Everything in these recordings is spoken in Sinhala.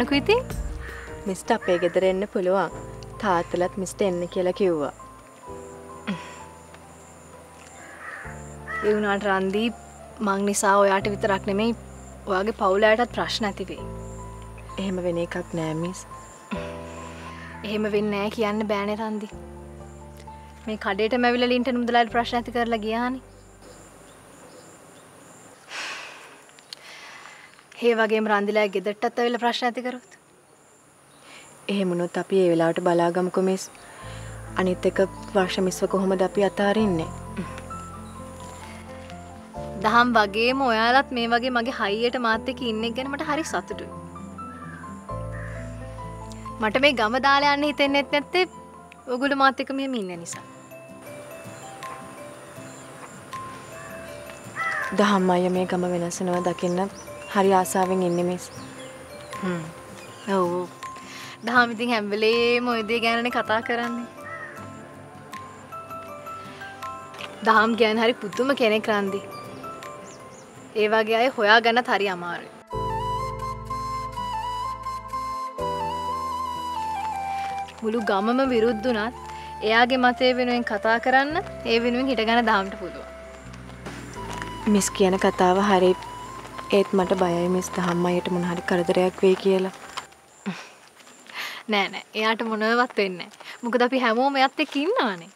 කියන්නකු ඉතින්? මිස්ට අපේ ගෙදර එන්න පුළුවන්. තාත්තලත් මිස්ට එන්න කියලා කිව්වා. එවුනාට රන්දී මං නිසා ඔයාට විතරක් නෙමෙයි ඔයාගේ පවුලයටත් ප්‍රශ්න ඇතිවේ එහෙම වෙන එකක් නෑමිස් එහෙම වෙන්න නෑ කියන්න බෑනෙ රන්දි. මේ කඩේට මැවිලලින්ට මුදලාට ප්‍රශ්න ඇති කරලා ගියානි ඒ වගේ රන්දිලා ගෙදටත් ඇවිල ප්‍රශ්න ඇති කරොත්? එහෙමුණොත් අපි ඒ වෙලාවට බලාගමුකො මිස්. අනිත් එක වර්ෂ මිස්ව කොහොමද අපි අතාරන්නේ? දහම් වගේම ඔයාලත් මේ වගේ මගේ හයියට මාත්‍යක ඉන්න ගැනමට හරි සතුටුයි. මට මේ ගම දාලා යන්න හිතෙන්නෙත් නැත්තේ ඔගුල මාත්‍යක මෙම ඉන්න නිසා. දහම් අය මේ ගම වෙනසනවා දකින්න හරි ආසාාවෙන් ඉන්න මිස්. ඔව්. දහම ඉතින් හැම්වලේ මොයදේ ගැනන කතා කරන්නේ. දහම් ගැන හරි පුද්දුම කෙනෙක් රන්දි. ඒ වගේ අය හොයා ගන්න හරි අමාරුයි. මුළු ගමම විරුද්ධනත් එයාගේ මතය වෙනුවෙන් කතා කරන්න ඒ වෙනුවෙන් හිටගැන දාමට පුළුව මිස් කියන කතාව හරි ඒත් මට බයයි මිස් දහම්මයට මොනහරි කරදරයක් වේ කියලා. නෑ නෑ. එයාට මොනවත් වෙන්න මොකද අපි හැමෝම එයත් එක්ක ඉන්නවානේ.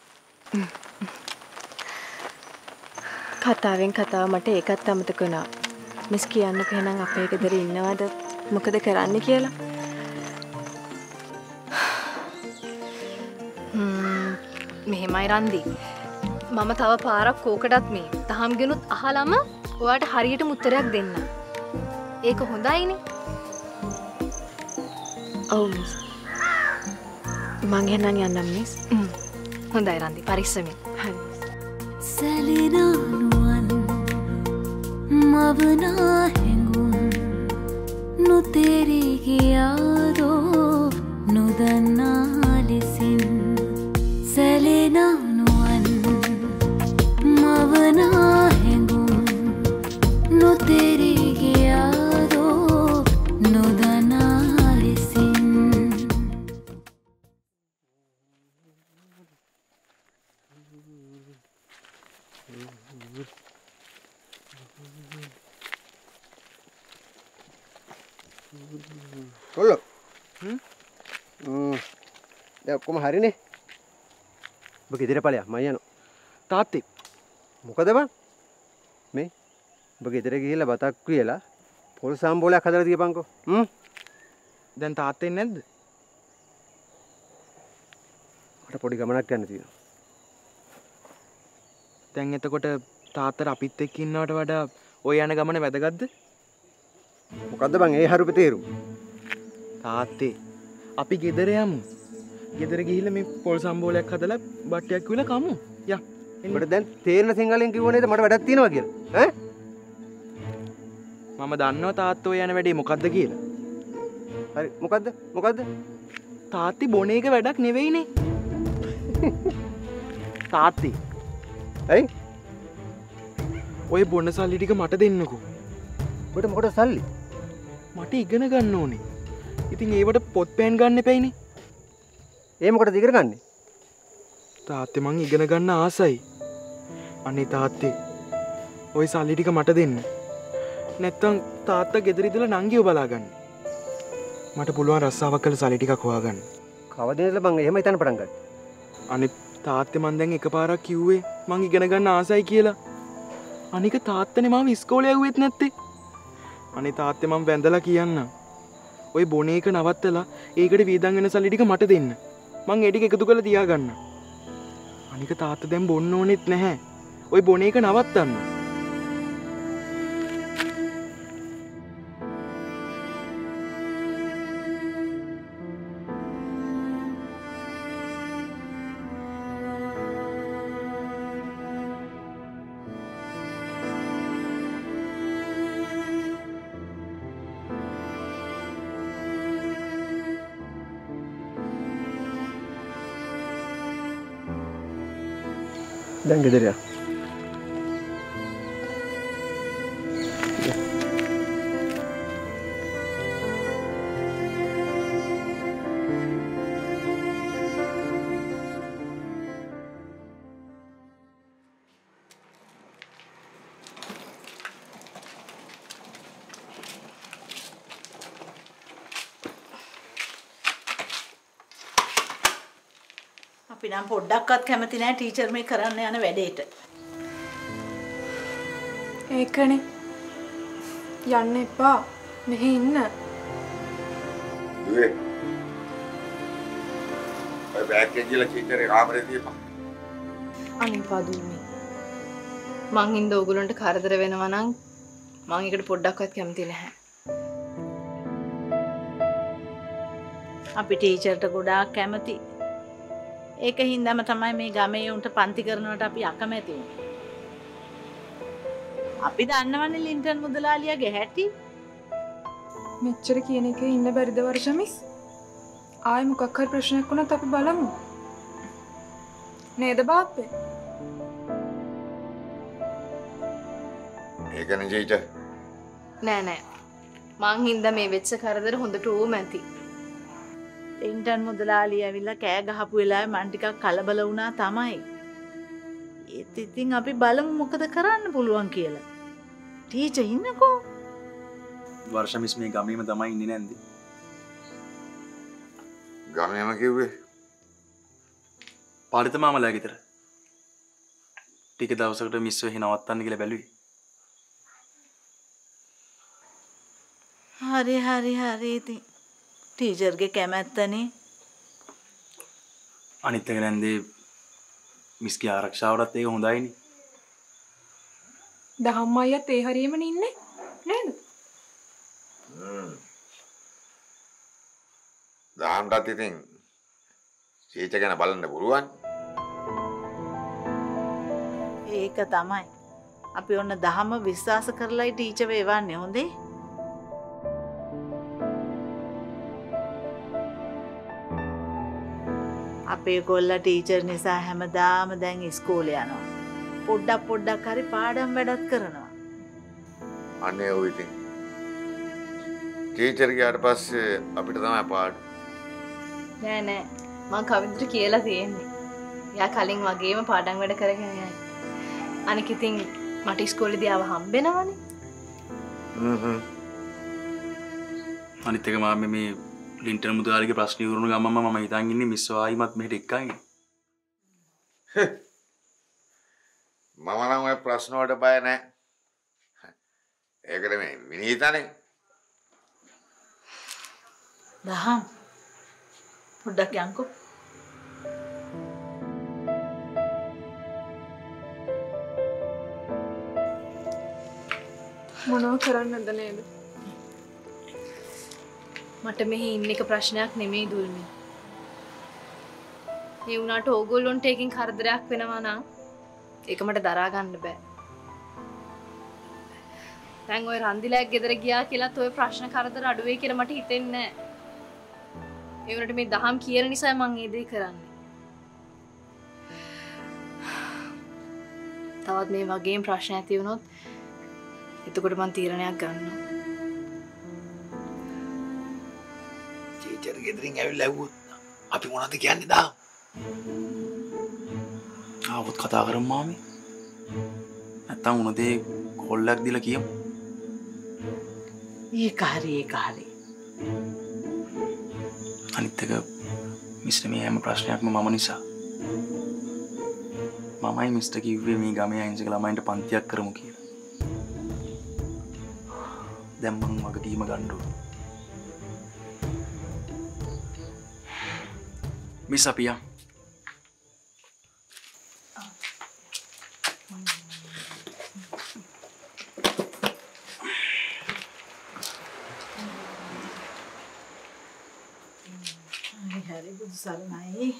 කතාවෙන් කතාව මට ඒකත් අමතක වුණා. මිස් කියන්න එහෙනම් අපේ ගෙදර ඉන්නවද? මොකද කරන්න කියලා? මෙහෙමයි රන්දි. මම තව පාරක් කෝකටත් මේ දහම් ගෙනුත් අහලම ඔයාට හරියට මුත්තරයක් දෙන්න. ඒක හොඳයිනේ. ඔවු මං එහෙනම් යන්නම් මිස්. හොඳයි රන්දි. පරිස්සමින්. හරි සැලිනානුවන් මවනා හැඟුම් නොතෙරිගියාදෝ නොදන්නා ලෙසින් සැලෙනානුවන් ඔක්කොම හරිනේ. ඔබ ගෙදර පලයක් මයන තාත්තෙක් මොකද බං මේ ඔබ ගෙදර ගිහිල්ලා බතක් කියලා පොල් සම්බෝලයක් හදලා තියපන්කෝ හ්ම්? දැන් තාත්තෙන් නැද්ද? මට පොඩි ගමනක් යන්න තියෙනවා. දැන් එතකොට තාත්තට අපිත් එක්ක ඉන්නවට වඩා ඔය යන ගමන වැදගත්ද? මොකද්ද බං ඒ හරුපේ තේරුම? තාත්තේ අපි ගෙදර යමු ගෙදර ගිහිල්ලා මේ පොල් සම්බෝලයක් හදලා බට්ටයක් විල කමු. යා. ඔබට දැන් තේරෙන සිංහලෙන් කිව්ව නේද? මට කියලා. ඈ? මම දන්නවා තාත්තෝ යන වැඩේ මොකද්ද කියලා. හරි. මොකද්ද? මොකද්ද? තාත්ති බොන එක වැඩක් නෙවෙයිනේ තාත්තේ. ඇයි? ඔය බොන්න සල්ලි ටික මට දෙන්නකෝ. ඔබට මොකට සල්ලි? මට ඉගෙන ගන්න ඕනේ. ඉතින් ඒවට පොත් පෑන් ගන්න පැයිනි ඒ මොකටද ඉගෙන ගන්නේ? තාත්තෙ මං ඉගෙන ගන්න ආසයි. අනේ තාත්තේ ඔය සල්ලි ටික මට දෙන්න. නැත්තං තාත්තා ගෙදරිදල නංගිව බලාගන්න. මට පුළුවන් රස්සාාවක් කළ සලි ටිකක් හොයාගන්න. කවදේල බං එහෙම හිතන්න පටන් ගත්තා? අනි තාත්තෙ මන් දැන් එක පාරක් කිව්වේ මං ඉගෙන ගන්න ආසයි කියලා. අනික තාත්තන මම විස්කෝල ඇව්වෙත් නැත්තේ. අනි තාත්තෙ මං වැඳලා කියන්න ඔය බොන එක නවත්තලා ඒකට වීදංගෙන සල්ලිටික මට දෙන්න මං එඩි එකතු කළ තියාගන්න. අනික තාත්ත දැම් බොන්න ඕනෙත් නැහැ. ඔය බොන එක නවත්තන්න. දැන් ගෙදර යන්න පොඩ්ඩක්වත් කැමති නෑ ටීචර් මේ කරන්න යන වැඩේට. ඒකනේ. යන්න එපා. මෙහෙ ඉන්න. දුවේ. ඔය බෑග් එක කියලා චීචරේ කාමරේ තියපන් අනේ පදුල්මි මං හින්දා ඕගොල්ලන්ට කරදර වෙනවා නම් මං ඒකට පොඩ්ඩක්වත් කැමති නැහැ. අපි ටීචර්ට ගොඩාක් කැමති. ඒක හින්දාම තමයි මේ ගමේ උන්ට පන්ති කරනවට අපි අකමැති. අපි දන්නවනේ ලින්ටන් මුදලාලියාගේ හැටි. මෙච්චර කියන එක ඉන්න බැරිද වර්ෂමිස් ආය මොකක් හරි ප්‍රශ්නයක් වුණත් අපි බලමු. නේද බාප්පේ? ඒකනේ චීචර් නෑ නෑ. මං හින්දා මේ වෙච්ච කරදර හොඳට ඕම ඇති ලින්ටන් මුදලාලිය ඇවිල්ලා කෑ ගහපු වෙලාවේ මං ටිකක් කලබල වුණා තමයි. ඒත් ඉතින් අපි බලමු මොකද කරන්න පුළුවන් කියලා. ටීචර් ඉන්නකෝ. වර්ෂමිස් මේ ගමීම තමයි ඉන්නේ නැන්ද ගමේම කිව්වේ පාරිත මාමලා ගෙතර ටික දවසකට මිස්ව හි නවත්තන්න කියලා බැලුවේ හරි හරි හරි ඉතින් ටීචර්ගේ කැමැත්තනේ. අනිත් එක නැන්දේ මිස්ගේ ආරක්ෂාවටත් ඒක හොඳයිනි දහම් අයත් ඒ හරියමන ඉන්නේ නේද දහම්ටත් ඉතින් චීච ගැන බලන්න පුළුවන් ඒක තමයි. අපි ඔන්න දහම විශ්වාස කරලයි ටීච වේවන්නේ හොඳේ. අපේ කොල්ල ටීචර් නිසා හැමදාම දැන් ඉස්කෝල යනවා. පොඩ්ඩක් පොඩ්ඩක් හරි පාඩම් වැඩත් කරනවා. අන්නේ ඔය ඉතින්. චීචර් ගියාට පස්සේ අපිට තමයි පාඩු නෑ නෑ. මං කවින්ද්‍ර කියලා තියෙන්නේ. යා කලින් වගේම පාඩම් වැඩ කරගෙන යයි. අනික ඉතින් මට ඉස්කෝලේදී ආව හම්බෙනවනේ. අනිත් එක මාම මේ ලින්ටර් මුදලාලිගේ ප්‍රශ්න ඉවරුණු ගමම මම හිතන් ඉන්නේ මිස්වායිමත් මෙහෙට එක්කයි. මම නම් ඔය ප්‍රශ්න වලට බය නැහැ. ඒකට මේ විනීතනේ දහම්. පොඩ්ඩක් යංකෝ. මොනව කරන්නද නේද මට මෙහි ඉන්න එක ප්‍රශ්නයක් නෙමෙයි දුල්මි. ඒ වුණාට ඕගොල්ලොන්ට ඒකින් කරදරයක් වෙනවා නම් ඒක මට දරා ගන්න බෑ. දැන් ඔය රන්දිලයක් ගෙදර ගියා කියලාත් ඔය ප්‍රශ්න කරදර අඩුවේ කියලා මට හිතෙන්නේ නැහැ ඒ වුණාට මේ දහම් කියන නිසා මං ඒ දේ කරන්නේ. තවත් මේ වගේම ප්‍රශ්න ඇති වුණොත් එතකොට මං තීරණයක් ගන්නවා. චීචර් ගෙදරින් ඇවිල්ලා ඇව්වොත් අපි මොනවද කියන්නේ දා ආවොත් කතා කරමු මාමේ. නැත්තම් උන දේ කොල්ලක් දීලා කියමු. ඒක හරි ඒක හරි. අනිත් එක මිස්ටර් මේ හැම ප්‍රශ්නයක්ම මම නිසා. මමයි මිස්ටර් කිව්වේ මේ ගමේ අහිංසක ළමයින්ට පන්තියක් කරමු කියලා. දැන් මං වගකීම ගන්න ඕන මිස් අපියා හරි හරි බුදු සරණයි.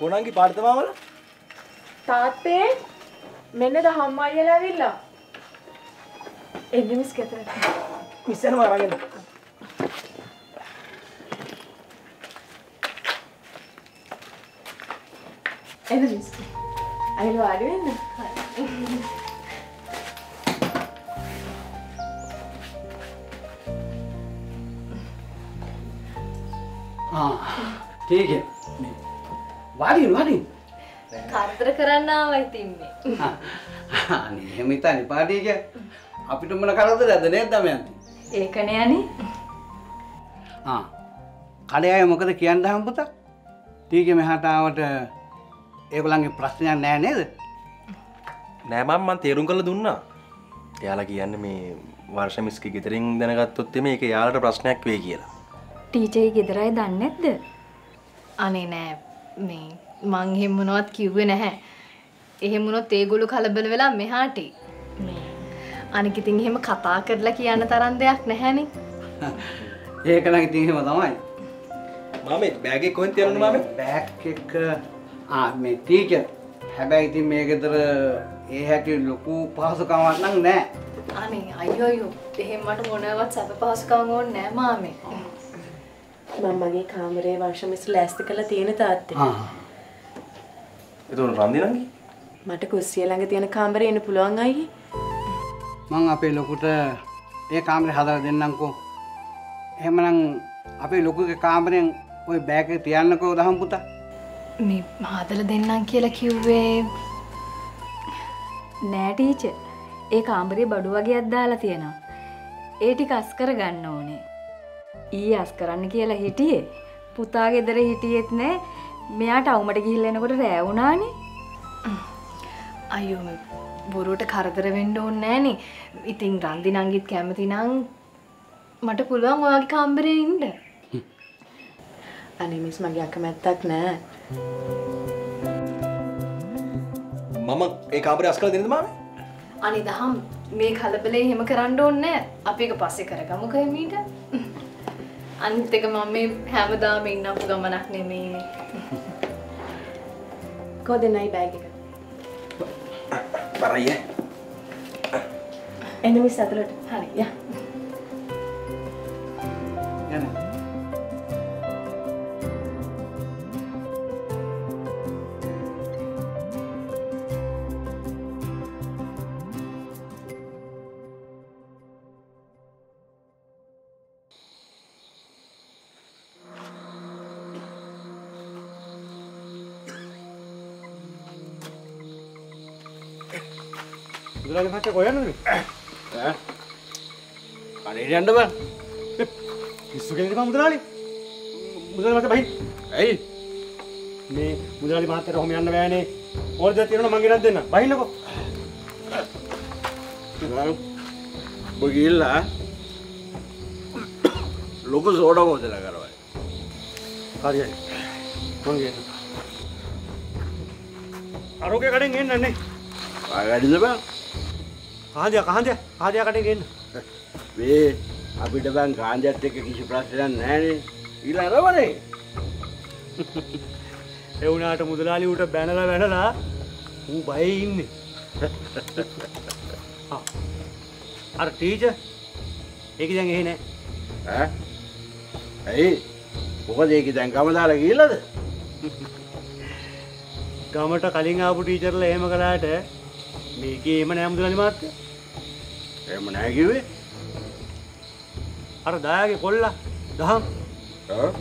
කොනන්ගේ පාර්තමාවල තාත්තේ මෙන්න දහම් අයියලා ඇවිල්ලා. එන්න මිස් ගෙදර. මිස්සනම අරගෙන එන්න මිස්. ඇවිල්ලා වාඩි වෙන්න. ठीक है වාඩි වාඩි කරදර කරන්න ආවා ඉතින්නේ. අනේ එහෙම හිතන්නේ පාටි කිය. අපිට මොන කරදරද නේද දමයන්ති? ඒකනේ අනේ. ආ. කඩේ අය මොකද කියන්න හම් පුතා? ටීගේ මෙහාට ආවට ඒගොල්ලන්ගේ ප්‍රශ්නයක් නෑ නේද? නෑ මම මං තේරුම් කරලා දුන්නා. එයාලා කියන්නේ මේ වර්ෂ මිස්කි ගෙදරින් දැනගත්තොත් මේක යාළට ප්‍රශ්නයක් වෙයි කියලා. ටීචර්ගේ ගෙදරයි දන්නේ නැද්ද? අනේ නෑ මේ මං එහෙම මොනවත් කිව්වේ නැහැ. එහෙම වුණොත් ඒගොල්ලෝ කලබල වෙලා මෙහාට. මේ. අනික ඉතින් එහෙම කතා කරලා කියන්න තරම් දෙයක් නැහැනේ. ඒක නම් ඉතින් එහෙම තමයි. මාමේ බෑගේ කොහෙන් තියන්නේ මාමේ? බෑග් එක ආ මේ ටීචර් හැබැයි ඉතින් මේ ගෙදර ඒ හැටි ලොකු පහසුකමක් නම් නෑ අනේ අයියෝ අයියෝ. එහෙම මට මොනවත් සැප පහසුකම් ඕනේ නෑ මාමේ මම මගේ කාමරේ වර්ෂ මිස් ලෑස්ති කරලා තියෙන තාත්තේ. ආ. එතකොට රන්දි නංගි? මට කුස්සිය ළඟ තියෙන කාමරේ එන්න පුළුවන් අයියේ. මං අපේ ලොකුට ඒ කාමරේ හදලා දෙන්නම්කෝ. එහෙමනම් අපේ ලොකුගේ කාමරෙන් ওই බෑග් එක තියන්නකෝ දහම් පුතා. මේ හදලා දෙන්නම් කියලා කිව්වේ නෑ ටීචර්. ඒ කාමරේ බඩු වගේක් දාලා තියෙනවා. ඒ ටික අස් කර ගන්න ඕනේ ඊ අස් කරන්න කියලා හිටියේ පුතා ගෙදර හිටියෙත් නෑ මෙයාට අවුමට ගිහිල්ලා එනකොට රෑ වුණානේ අයියෝ බොරුවට කරදර වෙන්න ඕනේ නෑනේ. ඉතින් රන්දි නංගිත් කැමති නම් මට පුළුවන් ඔයාගේ කාමරේ ඉන්න. අනේ මිස් මගේ අකමැත්තක් නෑ. මම ඒ කාමරේ අස් කරලා දෙන්නද මාමේ අනේ දහම් මේ කලබලේ එහෙම කරන්න ඕනේ නෑ. අපි එක පස්සේ කරගමු කෙමීට. අනිත් එක මම මේ හැමදාම ඉන්නපු ගමනක් නෙමෙයිනේ. කොහෙදෙනයි බෑග් එක? බරයි එන්න මිස් ඇතුළට. හරි. යා. බුදුරජාණන් මහත්තයා කොහෙ යන්නද ඈ? කඩේට යන්න බෑ. පිස්සු කෙනෙක් මුදලාලි? මුදලාලි මහත්තයා බහි. ඇයි? මේ මුදලාලි මහත්තයාට ඔහොම යන්න බෑනේ. ඕන දෙයක් තියෙනවා මං ගෙනත් දෙන්න. බහින්නකෝ. ඔබ ගිහිල්ලා ලොකු සෝඩා බෝතලයක් කරවයි. හරියයි මං ගේන්න අරෝගේ කඩෙන් එන්න නේ ආගඩිද බෑ කාන්දියා කාන්දියා කාන්දියා කඩෙන් එන්න. මේ අපිට බං කාන්දයත් එක්ක කිසි ප්‍රශ්නයක් නැහැනේ. ඊළඟ රවනේ ඒ වුණාට මුදලාලි උට බැනලා බැනලා ඌ බයේ ඉන්නේ. අර ටීචර් ඒක දැන් එහෙ නෑ. ඈ? ඇයි? මොකද ඒක දැන් ගම දාලා ගිහලාද ගමට කලින් ආපු ටීචර්ලා එහෙම කළාට මේකේ එහෙම නෑ මුදලාලි මාත්‍ය එහෙම නැහැ කිව්වේ. අර දායාගේ කොල්ලා දහම්. ඔව්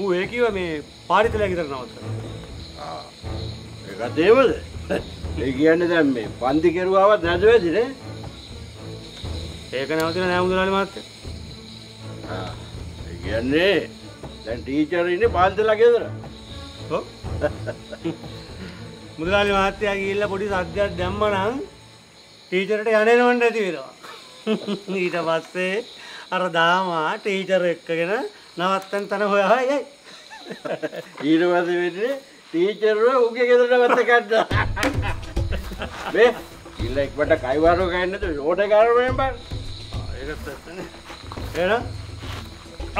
ඌ ඒ කිව්වා මේ පාරිතලයක් විතර නවත්තන ඒකත් ඒවද ඒ කියන්නේ දැන් මේ පන්ති කෙරුවාවත් නැද වෙදිනේ ඒක නැවතිලා නෑ මුදලාලි මාත්‍ය ආ ඒ කියන්නේ දැන් ටීචර් ඉන්නේ පාන්තිලා ගෙදර ඔව්. මුදලාලි මහත්තයා ගිහිල්ලා පොඩි සද්දයක් දැම්මනම් ටීචර්ට යන්නේනවන්න නැති වෙනවා. ඊට පස්සේ අර දාමා ටීචර් එක්කගෙන නවත්තන් තන හොයා යයි ඊට පස්සේ වෙන්නේ ටීචර් උගේ ගෙදරට වැත්ත ගන්න. මේ ඉල්ල එක්වට කයිවාරෝ ගන්නද ඕට කරවෙන් බං ඒකත් ඇත්තනේ එහෙනම්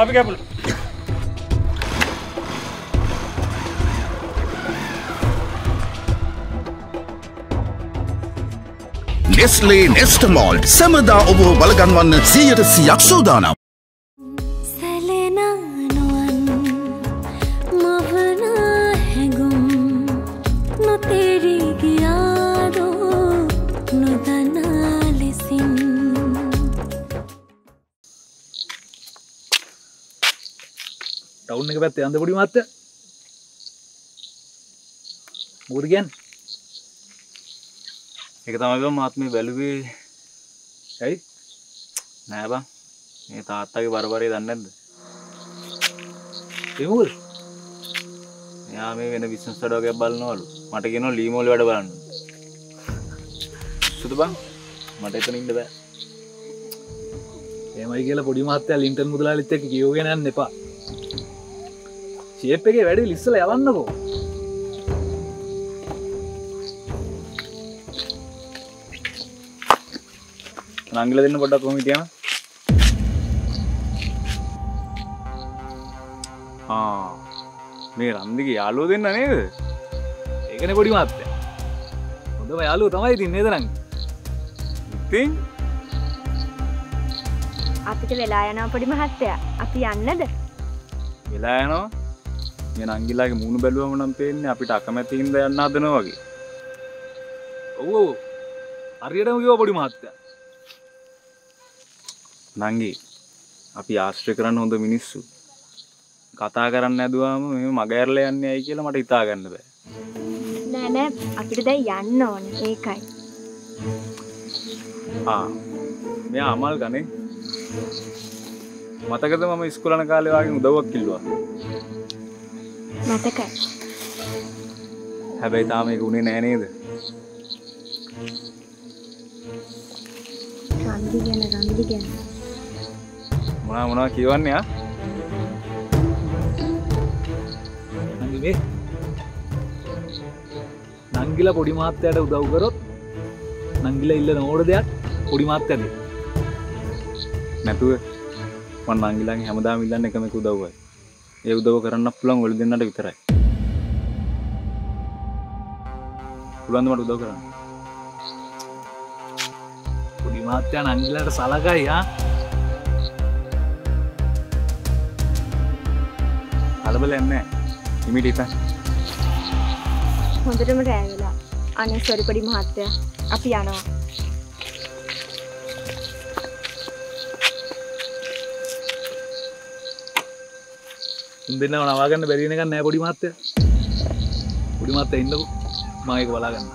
අපි කැපුණා නෙස්ලේ නෙස්ටමෝල්ට් සැමදා ඔබ බලගන්වන්න සීයට සියක් සූදානම්. ටවුන් එක පැත්තේ අඳ පොඩි මත්ත මොකද කියන්නේ එක තමයි මාත්මය බැලුවේ. ඇයි? නෑ බං. මේ තාත්තගේ බරබරය දන්න නැද්ද? එමුල් එයා මේ වෙන විශ්නස් ටඩෝගයක් බලන්නවලු මට කියෙන ලීමෝල් වැඩ බලන්න. සුදු බං. මට එතන ඉන්න බෑ. ඒමයි කියලා පොඩි මත්තය ලින්ටන් මුදලාලිත් එක්ක කියෝගෙන යන්න එපා. ශේප් එකේ වැඩි ලිස්සල යවන්නකෝ. නංගිල දෙන්න පොඩක් කොමිටියම මේ රන්දික යාලුව දෙන්න නේද? ඒකන පොඩි මත්තය හොඳම යාලු තමයි තින්නේ දරන්න ඉතින්? අපිට වෙලා යනා පොඩි මහත්තය. අපි යන්නද? වෙලා යනවා. මේ නංගිලාගේ මුණු බැලුවම නම් පේන්නේ අපිට අකමැතිහින්ද යන්න හදන වගේ. ඔවෝ. අරියටම කිව පොඩි මත්තය නංගි අපි ආශ්‍රය කරන්න හොඳ මිනිස්සු. කතා කරන්න ඇදවාම මෙ මගඇරල යන්න ඇයි කියලා මට ඉතාගන්න බෑ. නෑනෑ අපිට දැයි යන්න ඕන. ඒකයි. මේ අමල් ගනේ. මතකද මම ස්කුලන කාලෙවාගේ උදවක් කිල්වා මතකයි. හැබැයි තාම එක උනේ නෑනේද රන්දි ගැන රන්දි ගැන මොනා මොනා කියවන්නේ ආ? නංගිනේ නංගිල පොඩි මාත්‍යයට උදව් කරොත් නංගිල ඉල්ල නෝඩ දෙයක් පොඩි මාත්‍යද නැතුව මන් නංගිලාගේ හැමදාම ඉල්ලන්න එකමක උදව්වයි ඒ උදව කරන්න පුළන් ඔලි දෙන්නට විතරයි. පුළන්ද මට උදව කරන්න? පොඩි මාත්‍යයා නංගිලට සලකයි ආ? කලබල එන්න ඉමිට ඉතා හොඳටම රෑවෙලා අනේ සොරිපඩි මහත්තය අපි යනවා. උන් දෙන්නව නවාගන්න බැරිනක නෑ පොඩි මත්තය පොඩි මත්ත ඉන්නකු. මායක බලාගන්න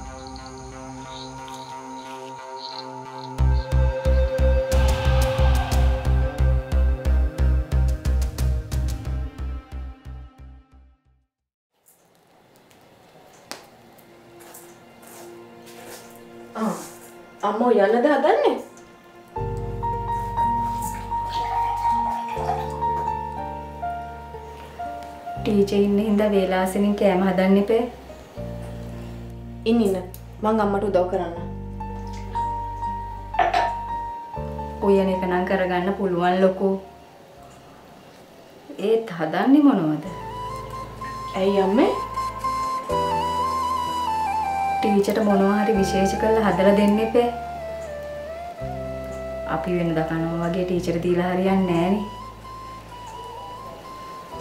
අම්මෝ යන්නද හදන්නේ? ටීච ඉන්න හින්දා වේලාසනින් කෑම හදන්න එපේ. ඉන්න ඉන්න. මං අම්මට උදව් කරන්න. උයන එක නම් කරගන්න පුළුවන් ලොකෝ. ඒත් හදන්නේ මොනවද? ඇයි අම්මේ? ටීචට මොනවා හරි විශේෂ කරලා හදලා දෙන්න එපේ අපි වෙන දකනවා වගේ ටීචර දීලා හරියන්නේ නෑනේ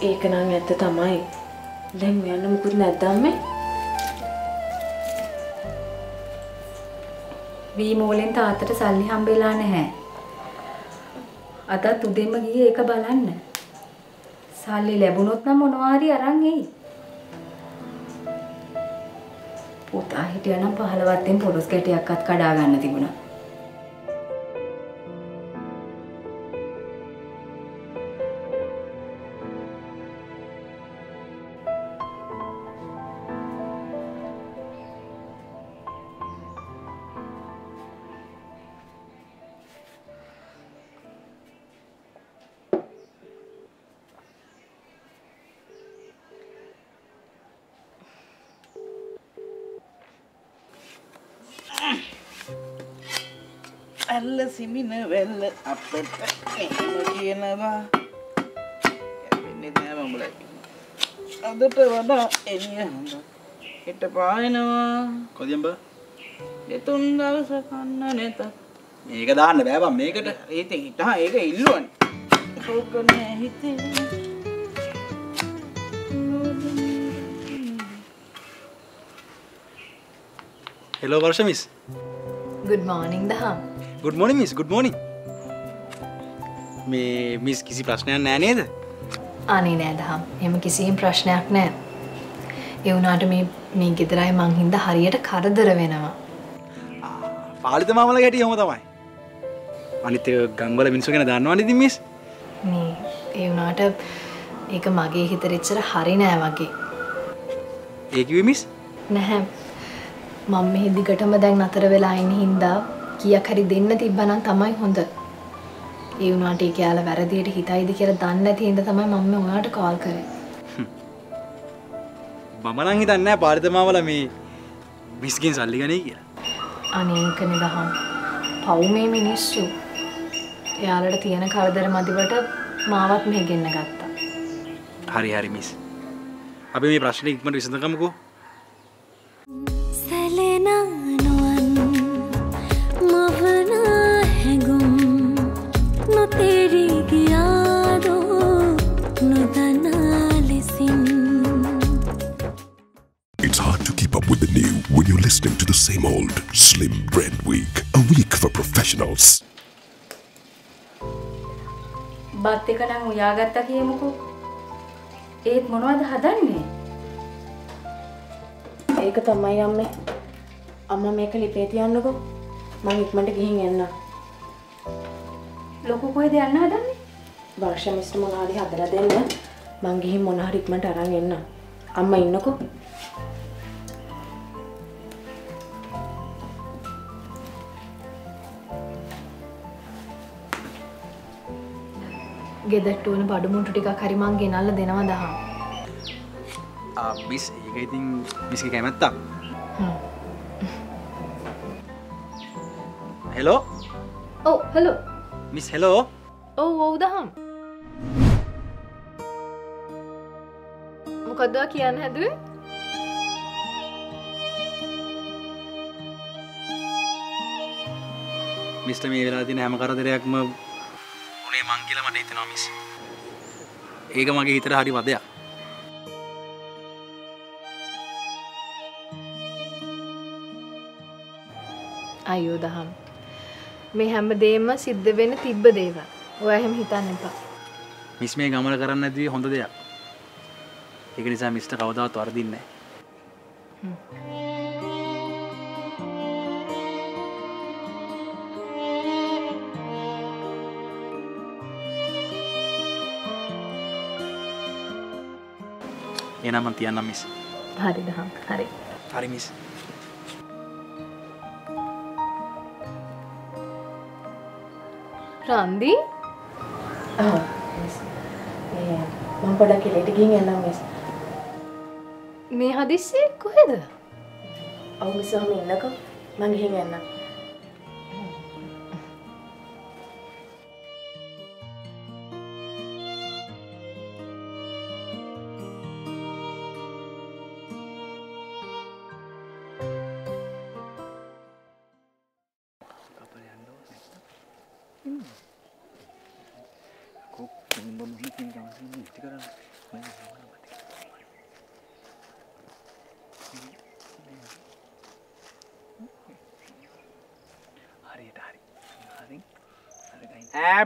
ඒක නම් ඇත්ත තමයි. දැන් යන්න මුකුත් නැද්ද අම්මේ වී මෝලෙන් තාත්තට සල්ලි හම්බෙලා නැහැ. අදත් උදෙන්ම ගියේ ඒක බලන්න. සල්ලි ලැබුණොත් නම් මොනවා හරි අරන් එයි. පුතා හිටියනම් පහලවත්තෙන් පොඩොස් කැටයක්වත් කඩා ගන්න තිබුණා වෙල්ල අපට එහෙම කියනවා කැපෙන්නේ නෑ මඹල අදට වඩා එළිය හොඳ හිට පායනවා කොදියම්බ එතුන් දවස කන්න නැත මේක දාන්න බෑබම් මේකට ඒත හිටහා ඒක ඉල්ලුවන් ඕකන හිතේ හෙලෝ වර්ෂ මිස් ගුඩ් මෝනිින් දහම් ගුඩ් මොනි මිස් ගුඩ් මොනි මේ මිස් කිසි ප්‍රශ්නයක් නෑ නේද? අනේ නෑ දහම්. එම කිසිහිම් ප්‍රශ්නයක් නෑ. එවුනාට මේ මේ ගෙදරයි මංහින්ද හරියට කරදර වෙනවා. පාලිත මමල ගැටිය හොම තමයි. අනිත ගංගල මිනිසු ගැන දන්නවා නිති මිස් මේ ඒ වුනාට ඒක මගේ හිතරෙච්චර හරි නෑ වගේ. ඒකිව මිස් නැහැ. මං මෙහි දිගටම දැන් අතර වෙලා ඉන්න හින්දා කියක් හරි දෙන්න තිබ්බනම් තමයි හොඳ. ඒ වුනාට ඒ යාල වැරදියට හිතයිද කියලා දන්නේ නැති හින්දා තමයි මම ඔයාට කෝල් කරේ. මමනං හිතන්න පාරිතමාවල මේ මිස්කින් සල්ලි ගනී කියලා. අනේක නිදහම් පව් මේ මිනිස්සු. එයාලට තියෙන කරදර මදිවට මාවත් මෙහෙගෙන්න ගත්තා. හරි හරි මිස්. අපි මේ ප්‍රශ්න ඉක්මට විසඳකමකෝ listening to the same old Slim Bread Week, a week for professionals. බත් එක නම් උයාගත්තා කියමුකෝ. ඒත් මොනවද හදන්නේ? ඒක තමයි අම්මේ අම්ම මේක ලිපේ තියන්නකෝ මං ඉක්මට ගිහින් එන්න ලොකු කොහෙද යන්න හදන්නේ? වර්ෂ මිස්ට මොනාරි හදලා දෙන්න මං ගිහින් මොනහරි ඉක්මට අරන් එන්න අම්ම ඉන්නකෝ ගෙදට වන බඩුමුටු ටිකක් හරිමං ගෙනල්ල දෙනවා දහම්. බිස් ඒක ඉතින් මිස්ක කැමැත්තා හෙලෝ? ඔව හලෝ. Miss hello? ඔව් ඔව් දහම්. මොකදවා කියන්න හැදුවේ? මිස්ට මේ වෙලා තින හැම කරදරයක්ම උනේ මං කියලා මට හිතෙනවා මිස්. ඒක මගේ හිතට හරි වදයක්. අයෝ දහම්. මේ හැම දේම සිද්ධ වෙන තිබ්බ දේව ඔය එහෙම හිතන්න එපා. මිස් මේ ගමන කරන්න ඇදී හොඳ දෙයක්. ඒක නිසා මිස්ට කවදාවත් වරදින්නේ එනම තියන්නම් මිස් හරි දහම් හරි හරි මිස් රන්දී මං පොඩක් කෙලෙට ගිහින් එන්නම් මිස් මේ හදිස්සේ කොහෙද? ඔව් මිස් ඔහම ඉන්නකෝ. මං ගිහින් එන්නම්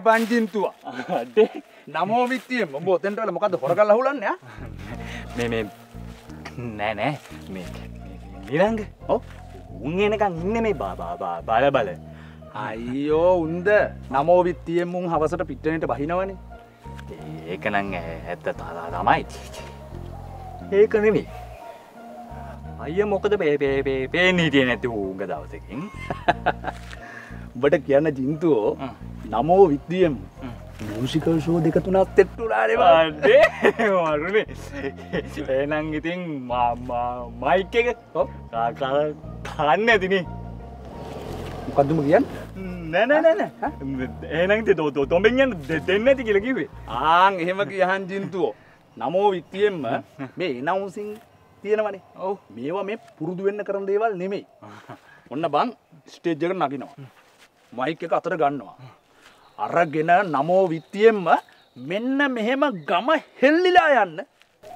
ඈ බංජින්තුව නමෝ විත්තිය මොබ ඔතෙන්ටල මොකද හොරගල් හුලන්න මේ මේ නෑ නෑ. මේ නිරංග ඔ උන් එනකං ඉන්න මේ බාබා බල බල. අයියෝ උන්ද? නමෝ විත්තියෙන් මුන් හවසට පිට්ටනට බහිනවනේ. ඒකනං ඇත්ත තාලා තමයි. ඒක නෙමේ අය මොකද පේ පේ නීතිය නැති ඌග දවසකින්? බට කියන්න ජින්තුවෝ නමෝ විද්දියම් මියසිකල් ෂෝ දෙක තුනත් තෙට්ටුලාරවා වරුනේ ඒනං ඉතින් මයික් එක කන්න ඇතිනේ මොකක්දුම කියන්න? නැනැනැන ඒනං තෝ තොඹෙන් යන්න දෙන්න ඇති කියල කිවේ ආං එහෙම කියහන් ජින්තුවෝ. නමෝ විත්තියෙන්ම මේ එනවුසින් තියෙනවනේ. ඔව. මේවා මේ පුරුදු වෙන්න කරන දේවල් නෙමෙයි. ඔන්න බං ස්ටේජ් එකට නගිනවා. මයික් එක අතට ගන්නවා. අරගෙන නමෝ විත්තියෙන්ම මෙන්න මෙහෙම ගම හෙල්ලිලා යන්න.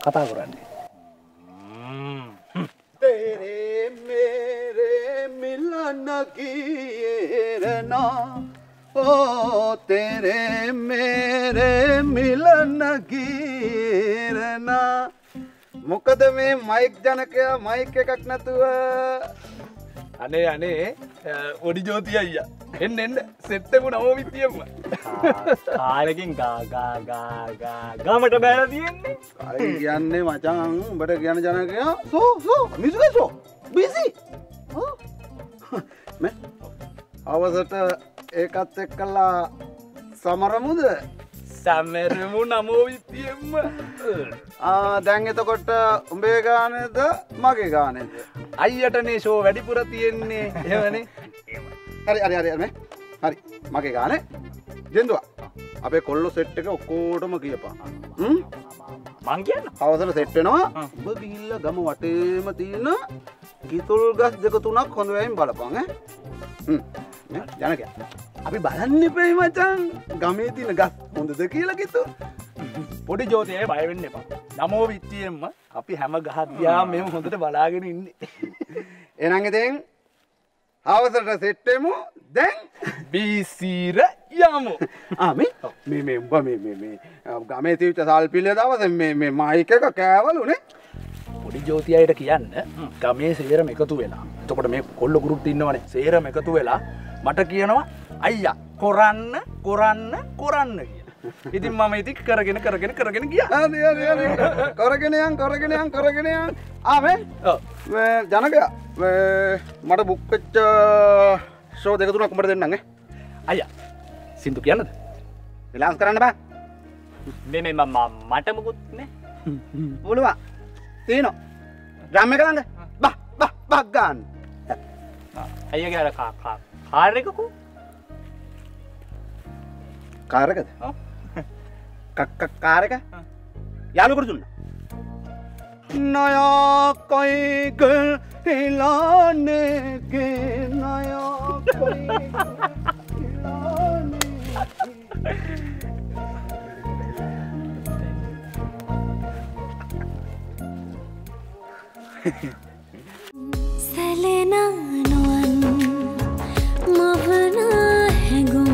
කතා කරන්නේ. තෙරේ මේරේ මිලනකීරනා ඕ තෙරේ මේරේ මිලනකීරනා මොකද මේ මයික් ජනකයා මයික් එකක් නැතුව අනේ අනේ ඔඩි ජෝතිය අයිය. එන්න එන්න. සෙට්ටකු නමෝ විත්තියෙන්ම කාලකින් ගාමට බෑල තියෙන්නේ. අයි කියන්නේ මචන් උඹට කියන ජනකයා සෝ සෝ මිසුකසෝ බිසි අවසට ඒකත් එක් කල්ලා සමරමුද සැමරමු නමෝ විත්තියෙන්ම දැන් එතකොට උඹේ ගානද මගේ ගානද? අයියටනේ ෂෝ වැඩිපුර තියෙන්නේ. එවනේ හරි හරි හරි හරි. මගේ ගාන. ජෙන්දවා. අපේ කොල්ලො සෙට් එක ඔක්කෝටම කියපා මං කියන්න. අවසර සෙට්වෙනවා උඹ ගිල්ල ගම වටේම තියෙන කිතුල් ගස් දෙක තුනක් හොඳවයින් බලපං ජනක අපි බලන්න එපයි මචන් ගමේ තින ගස් හොඳද කියලා කිතු. පොඩි ජෝතය බයවෙන්න එපා. නමෝ විත්තියෙන්ම අපි හැම ගහත්යා මෙම හොඳට බලාගෙන ඉන්න. එනගෙතෙන් අවසරට සෙට්ටෙමු දැන් බීසීර යමු. ආමේ මේ මේ උඹ මේ මේ ගමේ තිවිච්ච සල්පිල්ල දවස මේ මේ මයික එක කෑවලුනේ පොඩි ජෝතියයට කියන්න ගමේ සේරම එකතු වෙලා. තකොට මේ කොල්ල ගුරුත් ඉන්නවනේ. සේරම එකතු වෙලා මට කියනවා අයියා කොරන්න කොරන්න කොරන්න කිය ඉතින් මම ඉති කරගෙන කරගෙන කරගෙන ගිය. කොරගෙනයන් කොරගෙනයන් කොරගෙනයන් ආමේ ජනක මට බුක්කච්ච ෂෝ දෙකතුනක් මට දෙන්නගේ අය සිින්දු කියන්නද? විලාස් කරන්න බෑ. මෙ මටමකුත්නේ පුළුවා තියනවා ග්‍රම්ම කරන්න බ බක්ගන්න අය ගැර කාරයකකු කාරකද කක්ක කාරක යාලුකර දුන්න नया कोई गल हिलाने के नया कोई සැලෙනා නොවන් මවනා හැඟුම්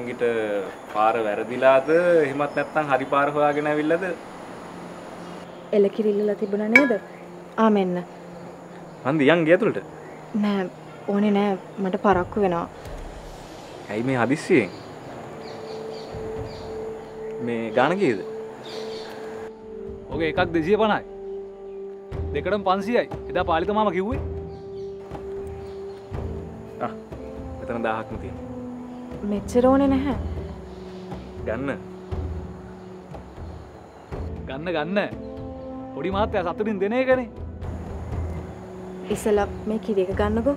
හන්දිනංගිට පාර වැරදිලාද? එහෙමත් නැත්තම් හරි පාර හොයාගෙන ඇවිල්ලද? එලකිරිල්ලලා තිබුණ නේද? ආමෙන්න හන්දි යන් ගේ ඇතුළට. නෑ ඕනේ නෑ. මට පරක්කු වෙනවා. ඇයි මේ හදිස්සියෙන්? මේ ගාන කීයද ඕක එකක් දෙසිය පණයි දෙකටම පන්සියයි. එදා පාලිත මම කිව්වේ. එතන දාහක්ම තියෙන මෙච්චර ඕනේ නැහැ. ගන්න. ගන්න ගන්න. පොඩි මාත්‍ය සතුටින් දෙන එකනේ. ඉසල මේ කිරි එක ගන්නකෝ.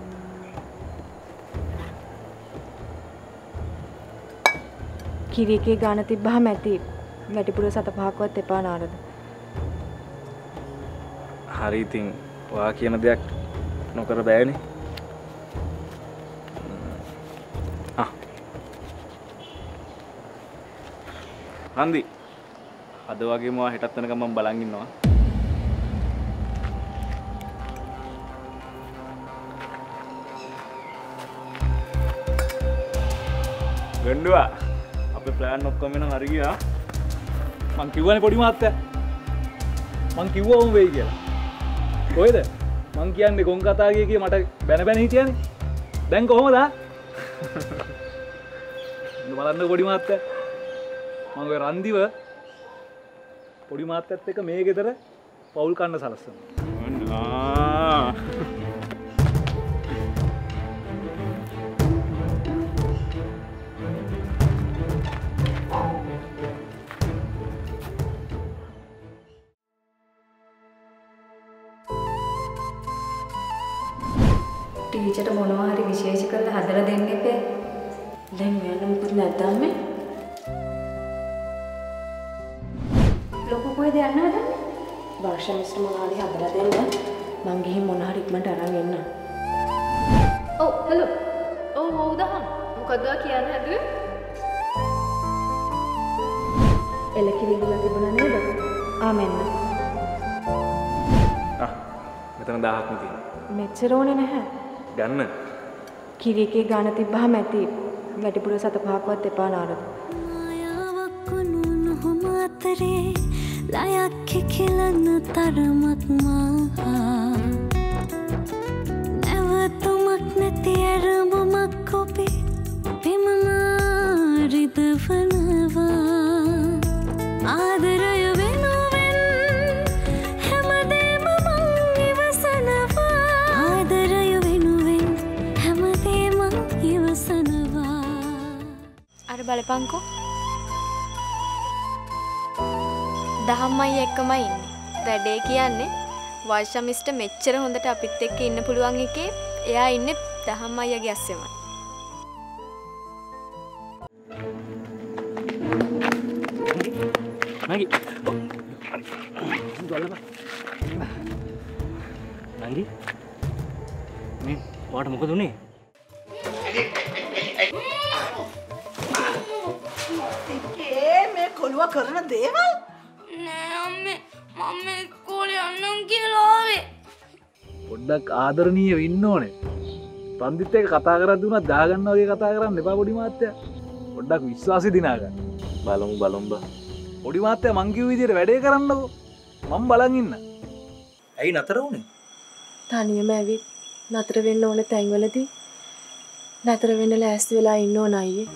කිරි එකේ ගාන තිබ්බහම ඇති වැඩිපුර සත පහක්වත් එපා නාරද. හරි ඉතින් වා කියන දෙයක් නොකර බෑනේ හන්දි අද වගේ මවා හෙටත් වෙනකම් මම බලන් ඉන්නවා. ගඩුවා අප ප්ලෑන් ඔක්කොමෙන හරි ගියා. මං කිව්වන පොඩි මාත්‍ය. මං කිව්වවුම් වෙයි කියලා. කොයිද මං කියන්නේ ගොන් කතාගේ කිය මට බැන බැන හිටියන. දැන් කොහොමදා? බලන්න පොඩි මාත්තය මං ඔය රන්දිව පොඩි මාත්තත් එක මේ ගෙදර පවුල් කන්න සලස්සන ටීචට මොනවා හරි විශේෂ කරලා හදලා දෙන්න? මං ගිහින් මොනවා හරි ඉක්මනට අරන් එන්න. ඔව් හෙලෝ ඔව් ඔව් දහම් මොකද කියන්න හැදුවේ එලකිරි ඉඳලා තිබුණා නේද? ආ මෙන්න. මෙතන දාහක්ම තියෙන මෙච්චර ඕනේ නැහැ. ගන්න කිරි එකේ ගාන තිබ්බහම ඇති. වැඩිපුර සත පහක්වත් එපා නාරද. අතරේ ලයක් කෙලන්න තරමක් මහා නැවතුමක් නැති ඇරඹුමක් ඔබේ පෙමමාරිදවනවා ආදරය වෙනුවෙන් හැමදේම මං ඉවසනවා. ආදරය වෙනුවෙන් හැමදේම ඉවසනවා. අර බලපංකෝ. දහම්මයි එක්කමයි ඉන්නේ. වැඩේ කියන්නේ වර්ෂමිස්ට මෙච්චර හොඳට අපිත් එක්ක ඉන්න පුළුවන් එකේ. එයා ඉන්නේ දහම් අයියගේ අස්සෙමයි. නගි නංගි මේ වාට මොකද උනේ? ඒ මේ කොළුව කරන දේවල්? නෑ අම්මේ මම ඉස්කෝලේ යන්නම් කියලාවේ පොඩ්ඩක් ආදරණීය ඉන්න ඕනේ පන්දිත් එක කතා කරත් දුනත් දාගන්න වගේ කතා කරන්න එපා පොඩි මාත්‍ය. පොඩ්ඩක් විශ්වාසි දිනාගන්න. බලමු බලම්බ. පොඩි මාත්‍ය මංකිව විදියට වැඩේ කරන්නකෝ. මං බලන් ඉන්න. ඇයි නතර වුණේ තනියම ඇවිත් නතර වෙන්න ඕන තැන්වලදී. නතර වෙන්න ලෑස්ති වෙලා ඉන්න ඕන අයියේ.